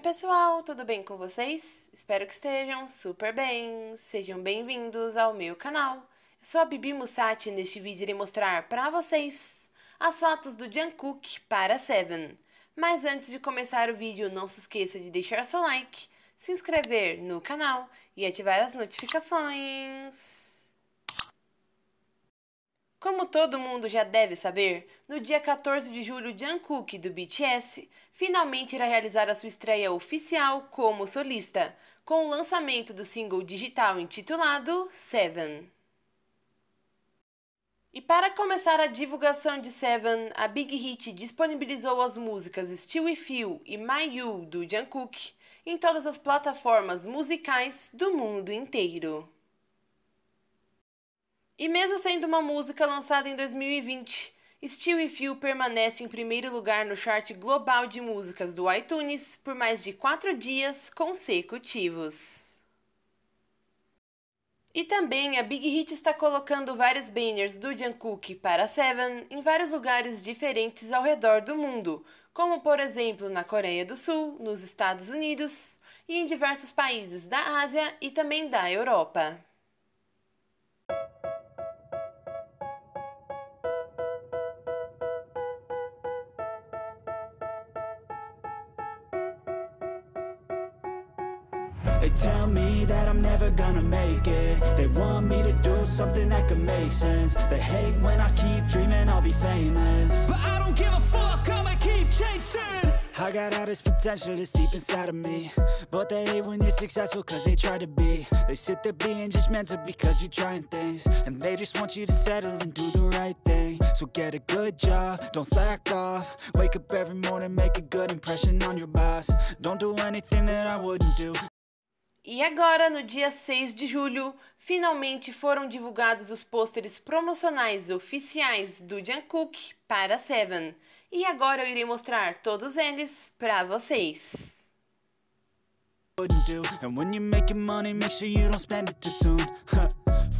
Oi, pessoal, tudo bem com vocês? Espero que estejam super bem. Sejam bem-vindos ao meu canal. Eu sou a Bibi Musati e neste vídeo irei mostrar para vocês as fotos do Jungkook para Seven. Mas antes de começar o vídeo, não se esqueça de deixar seu like, se inscrever no canal e ativar as notificações. Como todo mundo já deve saber, no dia 14 de julho, Jungkook, do BTS, finalmente irá realizar a sua estreia oficial como solista, com o lançamento do single digital intitulado Seven. E para começar a divulgação de Seven, a Big Hit disponibilizou as músicas Still With You e My You, do Jungkook, em todas as plataformas musicais do mundo inteiro. E mesmo sendo uma música lançada em 2020, Still With You permanece em primeiro lugar no chart global de músicas do iTunes por mais de quatro dias consecutivos. E também a Big Hit está colocando vários banners do Jungkook para Seven em vários lugares diferentes ao redor do mundo, como por exemplo na Coreia do Sul, nos Estados Unidos e em diversos países da Ásia e também da Europa. They tell me that I'm never gonna make it. They want me to do something that could make sense. They hate when I keep dreaming I'll be famous. But I don't give a fuck, I'ma keep chasing. I got all this potential that's deep inside of me. But they hate when you're successful cause they try to be. They sit there being judgmental because you're trying things. And they just want you to settle and do the right thing. So get a good job, don't slack off. Wake up every morning, make a good impression on your boss. Don't do anything that I wouldn't do E agora, no dia 6 de julho, finalmente foram divulgados os pôsteres promocionais oficiais do Jungkook para Seven. E agora eu irei mostrar todos eles para vocês.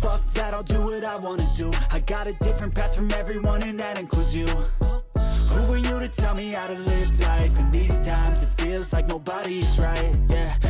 Fuck that, I'll do what I wanna do. I got a different path from everyone and that includes you. Who you to tell me how to live life? These times, it feels like nobody's right, yeah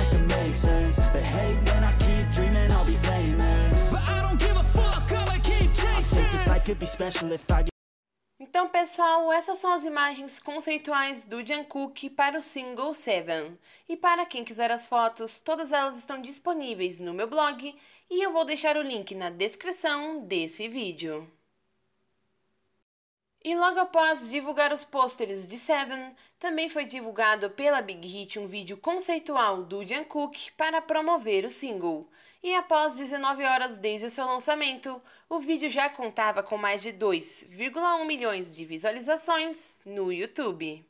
Então, pessoal, essas são as imagens conceituais do Jungkook para o single Seven. E para quem quiser as fotos, todas elas estão disponíveis no meu blog e eu vou deixar o link na descrição desse vídeo. E logo após divulgar os pôsteres de Seven, também foi divulgado pela Big Hit um vídeo conceitual do Jungkook para promover o single. E após 19 horas desde o seu lançamento, o vídeo já contava com mais de 2,1 milhões de visualizações no YouTube.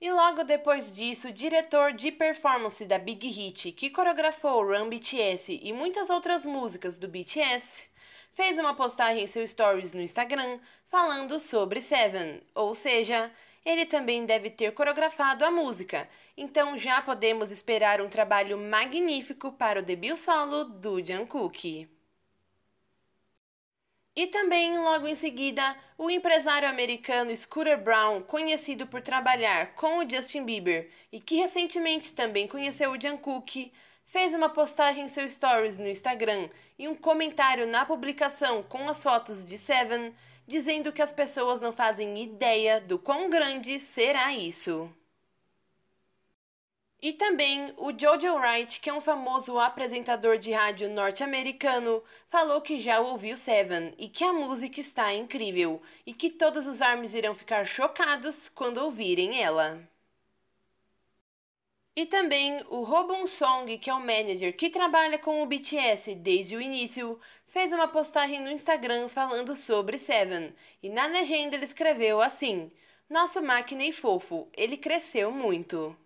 E logo depois disso, o diretor de performance da Big Hit, que coreografou Run BTS e muitas outras músicas do BTS, fez uma postagem em seu stories no Instagram falando sobre Seven, ou seja, ele também deve ter coreografado a música, então já podemos esperar um trabalho magnífico para o debut solo do Jungkook. E também, logo em seguida, o empresário americano Scooter Brown, conhecido por trabalhar com o Justin Bieber e que recentemente também conheceu o Jungkook, fez uma postagem em seu stories no Instagram e um comentário na publicação com as fotos de Seven, dizendo que as pessoas não fazem ideia do quão grande será isso. E também o Jojo Wright, que é um famoso apresentador de rádio norte-americano, falou que já ouviu Seven e que a música está incrível e que todos os ARMYs irão ficar chocados quando ouvirem ela. E também o Robin Song, que é o manager que trabalha com o BTS desde o início, fez uma postagem no Instagram falando sobre Seven. E na legenda ele escreveu assim: Nosso máquina e fofo, ele cresceu muito.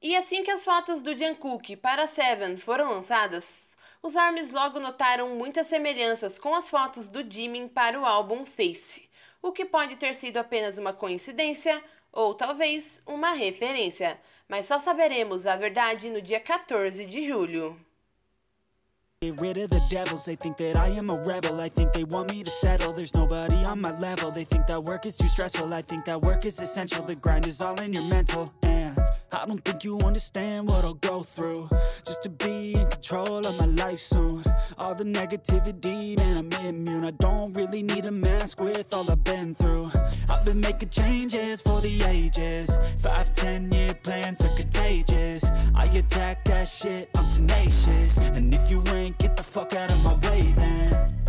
E assim que as fotos do Jungkook para Seven foram lançadas, os ARMYs logo notaram muitas semelhanças com as fotos do Jimin para o álbum Face, o que pode ter sido apenas uma coincidência ou talvez uma referência, mas só saberemos a verdade no dia 14 de julho. Get rid of the devils, they think that I am a rebel. I think they want me to settle, there's nobody on my level. They think that work is too stressful, I think that work is essential. The grind is all in your mental, and I don't think you understand what I'll go through control of my life soon. All the negativity, man, I'm immune. I don't really need a mask with all I've been through. I've been making changes for the ages. Five, ten year plans are contagious. I attack that shit, I'm tenacious. And if you ain't get the fuck out of my way then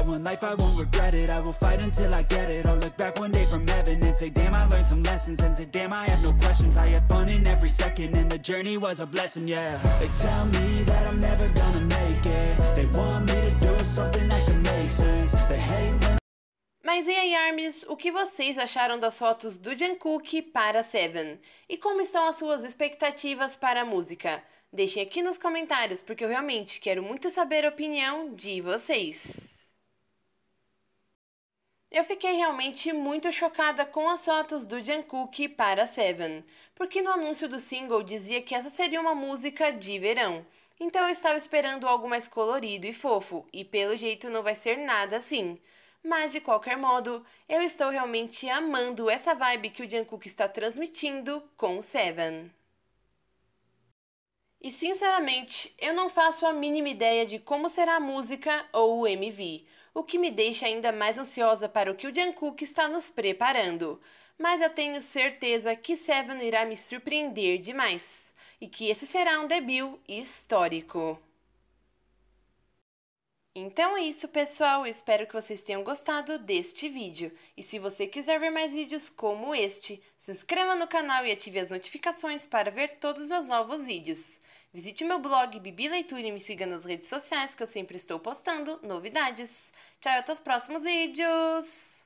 Got one life, I won't regret it. I will fight until I get it. I'll look back one day from heaven and say Damn, I learned some lessons. And say, damn, I had no questions. I had fun in every second. And the journey was a blessing, yeah. They tell me that I'm never gonna make it. They want me to do something that can make sense. They hate when Mas e aí, ARMYs, o que vocês acharam das fotos do Jungkook para Seven? E como estão as suas expectativas para a música? Deixem aqui nos comentários, porque eu realmente quero muito saber a opinião de vocês. Eu fiquei realmente muito chocada com as fotos do Jungkook para Seven, porque no anúncio do single dizia que essa seria uma música de verão. Então eu estava esperando algo mais colorido e fofo, e pelo jeito não vai ser nada assim. Mas de qualquer modo, eu estou realmente amando essa vibe que o Jungkook está transmitindo com Seven. E sinceramente, eu não faço a mínima ideia de como será a música ou o MV, o que me deixa ainda mais ansiosa para o que o Jungkook está nos preparando. Mas eu tenho certeza que Seven irá me surpreender demais e que esse será um debut histórico. Então é isso, pessoal. Eu espero que vocês tenham gostado deste vídeo. E se você quiser ver mais vídeos como este, se inscreva no canal e ative as notificações para ver todos os meus novos vídeos. Visite meu blog Bibi Leitura e me siga nas redes sociais que eu sempre estou postando novidades. Tchau e até os próximos vídeos!